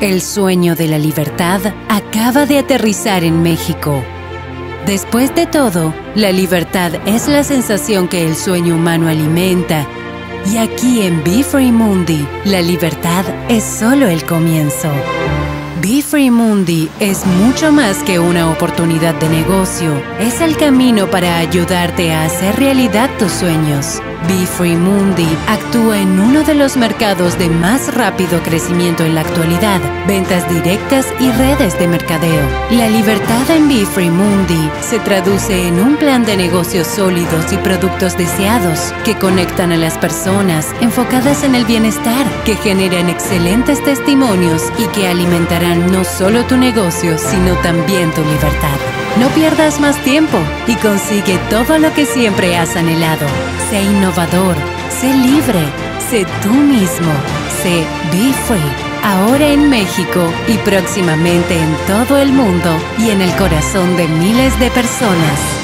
El sueño de la libertad acaba de aterrizar en México. Después de todo, la libertad es la sensación que el sueño humano alimenta. Y aquí en Be Free Mundi, la libertad es solo el comienzo. Be Free Mundi es mucho más que una oportunidad de negocio. Es el camino para ayudarte a hacer realidad tus sueños. Be Free Mundi actúa en uno de los mercados de más rápido crecimiento en la actualidad, ventas directas y redes de mercadeo. La libertad en Be Free Mundi se traduce en un plan de negocios sólidos y productos deseados que conectan a las personas enfocadas en el bienestar, que generan excelentes testimonios y que alimentarán no solo tu negocio, sino también tu libertad. No pierdas más tiempo y consigue todo lo que siempre has anhelado. Sé innovador, sé libre, sé tú mismo, sé Be Free. Ahora en México y próximamente en todo el mundo y en el corazón de miles de personas.